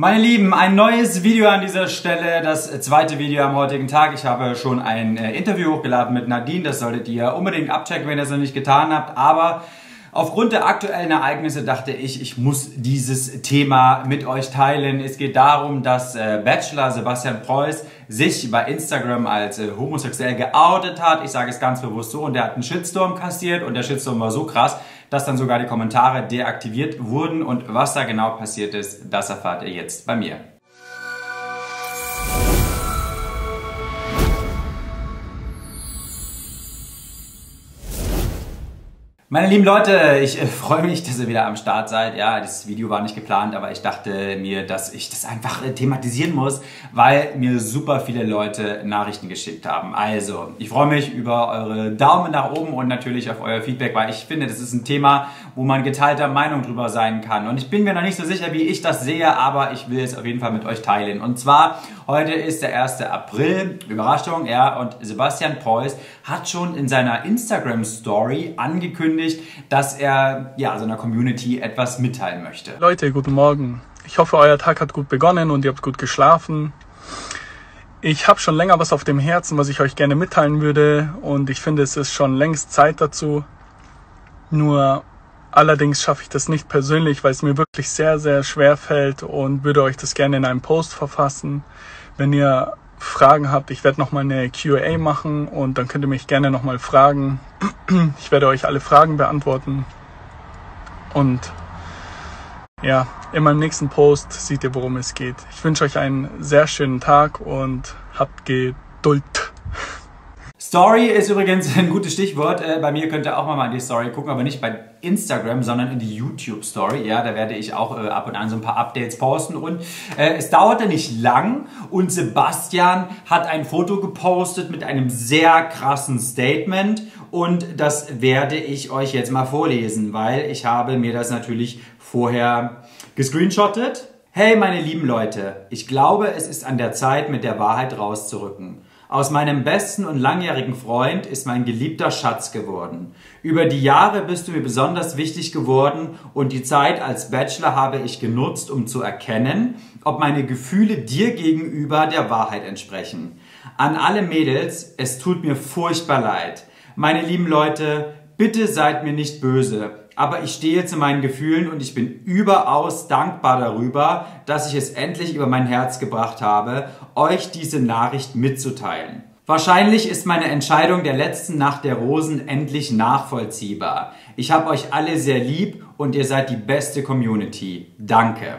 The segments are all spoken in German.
Meine Lieben, ein neues Video an dieser Stelle, das zweite Video am heutigen Tag. Ich habe schon ein äh, Interview hochgeladen mit Nadine, das solltet ihr unbedingt abchecken, wenn ihr es noch nicht getan habt. Aber Aufgrund der aktuellen Ereignisse dachte ich, ich muss dieses Thema mit euch teilen. Es geht darum, dass äh, Bachelor Sebastian Preuß sich bei Instagram als äh, homosexuell geoutet hat. Ich sage es ganz bewusst so und der hat einen Shitstorm kassiert und der Shitstorm war so krass, dass dann sogar die Kommentare deaktiviert wurden und was da genau passiert ist, das erfahrt ihr jetzt bei mir. Meine lieben Leute, ich äh, freue mich, dass ihr wieder am Start seid. Ja, das Video war nicht geplant, aber ich dachte mir, dass ich das einfach äh, thematisieren muss, weil mir super viele Leute Nachrichten geschickt haben. Also, ich freue mich über eure Daumen nach oben und natürlich auf euer Feedback, weil ich finde, das ist ein Thema, wo man geteilter Meinung drüber sein kann. Und ich bin mir noch nicht so sicher, wie ich das sehe, aber ich will es auf jeden Fall mit euch teilen. Und zwar, heute ist der 1. April, Überraschung, ja, und Sebastian Preuß hat schon in seiner Instagram-Story angekündigt, angekündigt, dass er ja, seiner Community etwas mitteilen möchte. Leute, guten Morgen. Ich hoffe, euer Tag hat gut begonnen und ihr habt gut geschlafen. Ich habe schon länger was auf dem Herzen, was ich euch gerne mitteilen würde und ich finde, es ist schon längst Zeit dazu. Nur allerdings schaffe ich das nicht persönlich, weil es mir wirklich sehr, sehr schwer fällt und würde euch das gerne in einem Post verfassen. Wenn ihr Fragen habt, ich werde nochmal eine QA machen und dann könnt ihr mich gerne nochmal fragen. Ich werde euch alle Fragen beantworten. Und ja, in meinem nächsten Post seht ihr, worum es geht. Ich wünsche euch einen sehr schönen Tag und habt Geduld. Story ist übrigens ein gutes Stichwort. Äh, bei mir könnt ihr auch mal in die Story gucken, aber nicht bei Instagram, sondern in die YouTube Story. Ja, da werde ich auch äh, ab und an so ein paar Updates posten. Und äh, es dauerte nicht lang und Sebastian hat ein Foto gepostet mit einem sehr krassen Statement. Und das werde ich euch jetzt mal vorlesen, weil ich habe mir das natürlich vorher gescreenshottet. Hey meine lieben Leute, ich glaube, es ist an der Zeit, mit der Wahrheit rauszurücken. Aus meinem besten und langjährigen Freund ist mein geliebter Schatz geworden. Über die Jahre bist du mir besonders wichtig geworden und die Zeit als Bachelor habe ich genutzt, um zu erkennen, ob meine Gefühle dir gegenüber der Wahrheit entsprechen. An alle Mädels, es tut mir furchtbar leid. Meine lieben Leute, bitte seid mir nicht böse aber ich stehe zu meinen Gefühlen und ich bin überaus dankbar darüber, dass ich es endlich über mein Herz gebracht habe, euch diese Nachricht mitzuteilen. Wahrscheinlich ist meine Entscheidung der letzten Nacht der Rosen endlich nachvollziehbar. Ich habe euch alle sehr lieb und ihr seid die beste Community. Danke.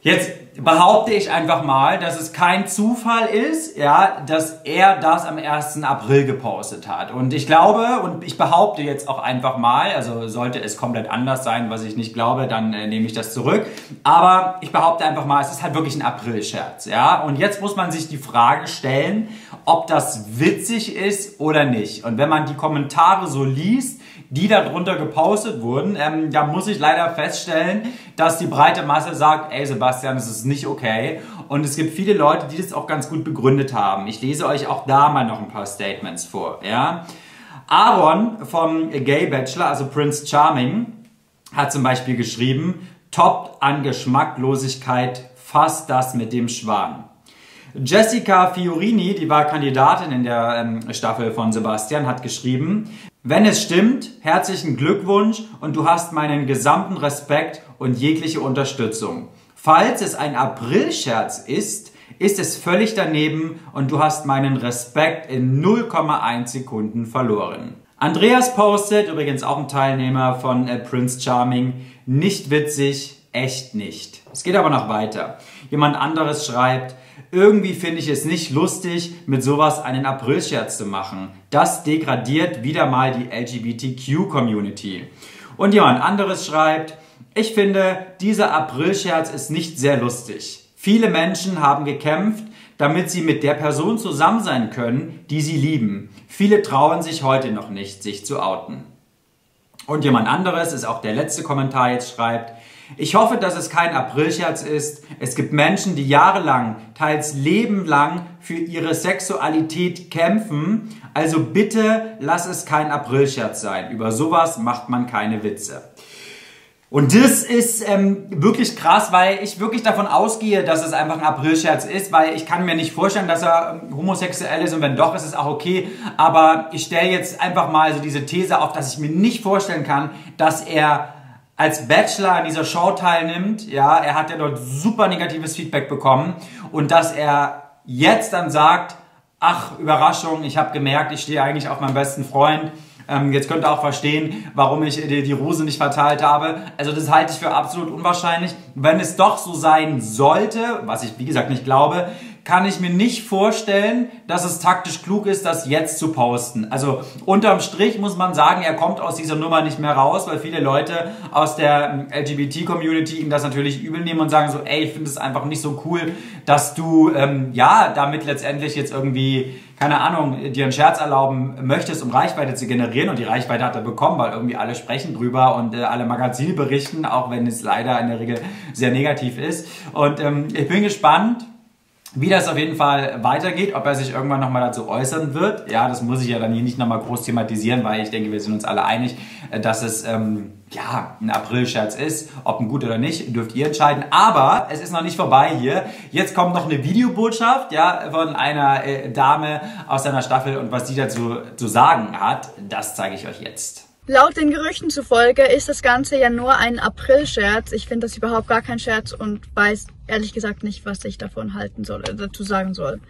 Jetzt behaupte ich einfach mal, dass es kein Zufall ist, ja, dass er das am 1. April gepostet hat. Und ich glaube und ich behaupte jetzt auch einfach mal, also sollte es komplett anders sein, was ich nicht glaube, dann äh, nehme ich das zurück. Aber ich behaupte einfach mal, es ist halt wirklich ein April-Scherz, ja. Und jetzt muss man sich die Frage stellen, ob das witzig ist oder nicht. Und wenn man die Kommentare so liest, die darunter gepostet wurden, ähm, da muss ich leider feststellen, dass die breite Masse sagt, ey Sebastian, das ist nicht okay. Und es gibt viele Leute, die das auch ganz gut begründet haben. Ich lese euch auch da mal noch ein paar Statements vor. Ja? Aaron vom Gay Bachelor, also Prince Charming, hat zum Beispiel geschrieben, toppt an Geschmacklosigkeit fast das mit dem Schwan. Jessica Fiorini, die war Kandidatin in der ähm, Staffel von Sebastian, hat geschrieben, wenn es stimmt, herzlichen Glückwunsch und du hast meinen gesamten Respekt und jegliche Unterstützung. Falls es ein Aprilscherz ist, ist es völlig daneben und du hast meinen Respekt in 0,1 Sekunden verloren. Andreas postet, übrigens auch ein Teilnehmer von äh, Prince Charming, nicht witzig, echt nicht. Es geht aber noch weiter. Jemand anderes schreibt, irgendwie finde ich es nicht lustig, mit sowas einen Aprilscherz zu machen. Das degradiert wieder mal die LGBTQ-Community. Und jemand anderes schreibt, ich finde, dieser Aprilscherz ist nicht sehr lustig. Viele Menschen haben gekämpft, damit sie mit der Person zusammen sein können, die sie lieben. Viele trauen sich heute noch nicht, sich zu outen. Und jemand anderes ist auch der letzte Kommentar jetzt schreibt, ich hoffe, dass es kein Aprilscherz ist. Es gibt Menschen, die jahrelang, teils lebenlang für ihre Sexualität kämpfen. Also bitte lass es kein Aprilscherz sein. Über sowas macht man keine Witze. Und das ist ähm, wirklich krass, weil ich wirklich davon ausgehe, dass es einfach ein Aprilscherz ist, weil ich kann mir nicht vorstellen, dass er ähm, homosexuell ist und wenn doch, ist es auch okay. Aber ich stelle jetzt einfach mal so diese These auf, dass ich mir nicht vorstellen kann, dass er als Bachelor an dieser Show teilnimmt. Ja, er hat ja dort super negatives Feedback bekommen und dass er jetzt dann sagt, ach Überraschung, ich habe gemerkt, ich stehe eigentlich auf meinen besten Freund ähm, jetzt könnt ihr auch verstehen, warum ich die, die Rose nicht verteilt habe. Also das halte ich für absolut unwahrscheinlich. Wenn es doch so sein sollte, was ich wie gesagt nicht glaube, kann ich mir nicht vorstellen, dass es taktisch klug ist, das jetzt zu posten. Also unterm Strich muss man sagen, er kommt aus dieser Nummer nicht mehr raus, weil viele Leute aus der ähm, LGBT-Community ihm das natürlich übel nehmen und sagen so, ey, ich finde es einfach nicht so cool, dass du ähm, ja damit letztendlich jetzt irgendwie keine Ahnung, dir einen Scherz erlauben möchtest, um Reichweite zu generieren und die Reichweite hat er bekommen, weil irgendwie alle sprechen drüber und äh, alle Magazine berichten, auch wenn es leider in der Regel sehr negativ ist. Und ähm, ich bin gespannt, wie das auf jeden Fall weitergeht, ob er sich irgendwann nochmal dazu äußern wird. Ja, das muss ich ja dann hier nicht nochmal groß thematisieren, weil ich denke, wir sind uns alle einig, äh, dass es ähm, ja ein April-Scherz ist. Ob ein gut oder nicht, dürft ihr entscheiden. Aber es ist noch nicht vorbei hier. Jetzt kommt noch eine Videobotschaft ja, von einer äh, Dame aus seiner Staffel und was sie dazu zu sagen hat, das zeige ich euch jetzt. Laut den Gerüchten zufolge ist das Ganze ja nur ein April-Scherz. Ich finde das überhaupt gar kein Scherz und weiß ehrlich gesagt nicht, was ich davon halten soll, äh, dazu sagen soll.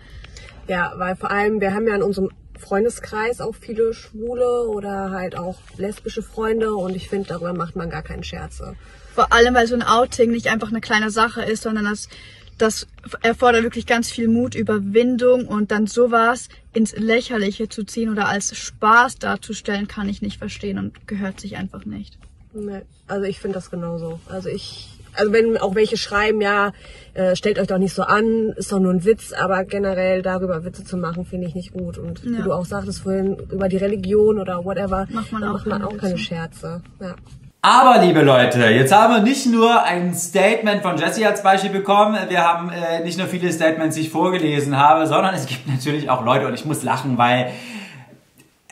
Ja, weil vor allem, wir haben ja in unserem Freundeskreis auch viele schwule oder halt auch lesbische Freunde und ich finde, darüber macht man gar keinen Scherze. Vor allem, weil so ein Outing nicht einfach eine kleine Sache ist, sondern das das erfordert wirklich ganz viel Mut, Überwindung und dann sowas ins Lächerliche zu ziehen oder als Spaß darzustellen, kann ich nicht verstehen und gehört sich einfach nicht. Nee, also ich finde das genauso. Also ich, also wenn auch welche schreiben, ja, äh, stellt euch doch nicht so an, ist doch nur ein Witz, aber generell darüber Witze zu machen, finde ich nicht gut. Und ja. wie du auch sagtest vorhin, über die Religion oder whatever, macht man auch, macht man auch keine Scherze. Ja. Aber liebe Leute, jetzt haben wir nicht nur ein Statement von Jesse als Beispiel bekommen, wir haben äh, nicht nur viele Statements, die ich vorgelesen habe, sondern es gibt natürlich auch Leute und ich muss lachen, weil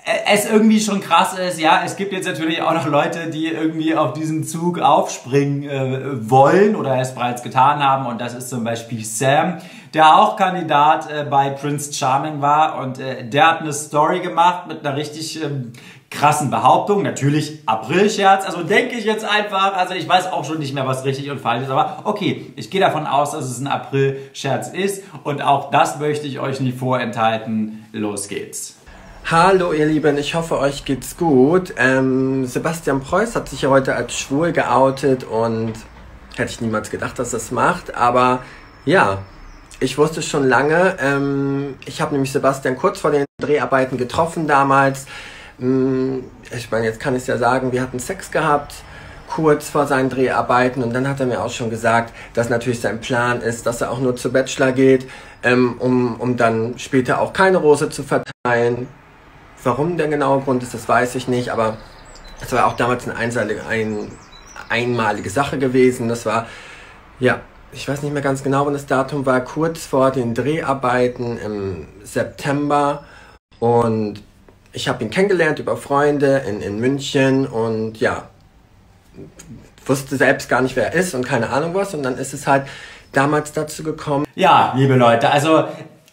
äh, es irgendwie schon krass ist, ja, es gibt jetzt natürlich auch noch Leute, die irgendwie auf diesen Zug aufspringen äh, wollen oder es bereits getan haben. Und das ist zum Beispiel Sam, der auch Kandidat äh, bei Prince Charming war. Und äh, der hat eine Story gemacht mit einer richtig ähm, krassen Behauptung. Natürlich Aprilscherz. Also denke ich jetzt einfach. Also ich weiß auch schon nicht mehr, was richtig und falsch ist. Aber okay, ich gehe davon aus, dass es ein Aprilscherz ist. Und auch das möchte ich euch nie vorenthalten. Los geht's. Hallo ihr Lieben, ich hoffe euch geht's gut. Ähm, Sebastian Preuß hat sich ja heute als schwul geoutet und hätte ich niemals gedacht, dass das macht. Aber ja, ich wusste schon lange. Ähm, ich habe nämlich Sebastian kurz vor den Dreharbeiten getroffen damals. Hm, ich meine, jetzt kann ich es ja sagen, wir hatten Sex gehabt, kurz vor seinen Dreharbeiten und dann hat er mir auch schon gesagt, dass natürlich sein Plan ist, dass er auch nur zu Bachelor geht, ähm, um, um dann später auch keine Rose zu verteilen. Warum der genaue Grund ist, das weiß ich nicht, aber es war auch damals eine einmalige, ein, einmalige Sache gewesen. Das war, ja, ich weiß nicht mehr ganz genau, wann das Datum war, kurz vor den Dreharbeiten im September und ich habe ihn kennengelernt über Freunde in, in München und ja, wusste selbst gar nicht, wer er ist und keine Ahnung was. Und dann ist es halt damals dazu gekommen. Ja, liebe Leute, also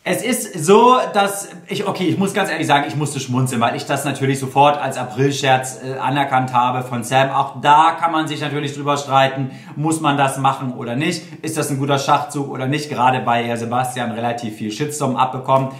es ist so, dass ich, okay, ich muss ganz ehrlich sagen, ich musste schmunzeln, weil ich das natürlich sofort als Aprilscherz äh, anerkannt habe von Sam. Auch da kann man sich natürlich drüber streiten, muss man das machen oder nicht? Ist das ein guter Schachzug oder nicht? Gerade bei Sebastian relativ viel Shitstorm abbekommen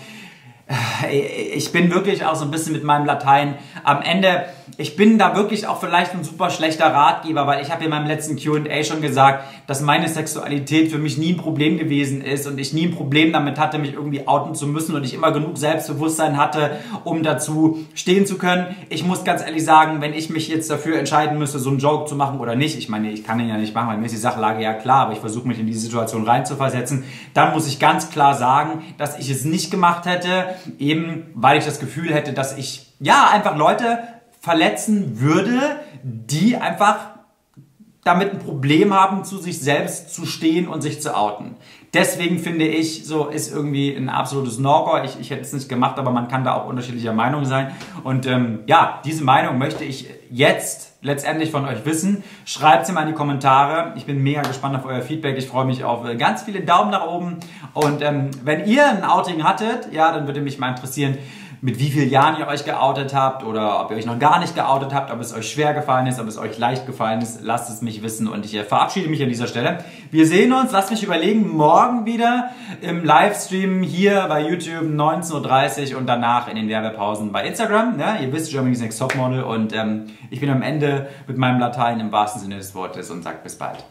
ich bin wirklich auch so ein bisschen mit meinem Latein am Ende. Ich bin da wirklich auch vielleicht ein super schlechter Ratgeber, weil ich habe in meinem letzten Q&A schon gesagt, dass meine Sexualität für mich nie ein Problem gewesen ist und ich nie ein Problem damit hatte, mich irgendwie outen zu müssen und ich immer genug Selbstbewusstsein hatte, um dazu stehen zu können. Ich muss ganz ehrlich sagen, wenn ich mich jetzt dafür entscheiden müsste, so einen Joke zu machen oder nicht, ich meine, ich kann ihn ja nicht machen, weil mir ist die Sachlage ja klar, aber ich versuche mich in diese Situation reinzuversetzen, dann muss ich ganz klar sagen, dass ich es nicht gemacht hätte, eben weil ich das Gefühl hätte, dass ich ja einfach Leute verletzen würde, die einfach damit ein Problem haben, zu sich selbst zu stehen und sich zu outen. Deswegen finde ich, so ist irgendwie ein absolutes No-Go. Ich, ich hätte es nicht gemacht, aber man kann da auch unterschiedlicher Meinung sein. Und ähm, ja, diese Meinung möchte ich jetzt letztendlich von euch wissen. Schreibt es mal in die Kommentare. Ich bin mega gespannt auf euer Feedback. Ich freue mich auf äh, ganz viele Daumen nach oben. Und ähm, wenn ihr ein Outing hattet, ja, dann würde mich mal interessieren, mit wie vielen Jahren ihr euch geoutet habt oder ob ihr euch noch gar nicht geoutet habt, ob es euch schwer gefallen ist, ob es euch leicht gefallen ist, lasst es mich wissen und ich äh, verabschiede mich an dieser Stelle. Wir sehen uns, lasst mich überlegen, morgen wieder im Livestream hier bei YouTube 19.30 Uhr und danach in den Werbepausen bei Instagram. Ja, ihr wisst Germany's Next Topmodel und ähm, ich bin am Ende mit meinem Latein im wahrsten Sinne des Wortes und sagt bis bald.